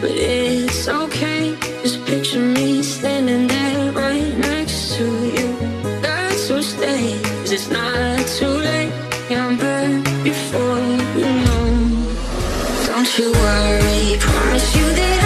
but it's okay. Just picture me standing there right next to you. That's who stays, cause it's not too late. I'm back before you know. Don't you worry, promise you that.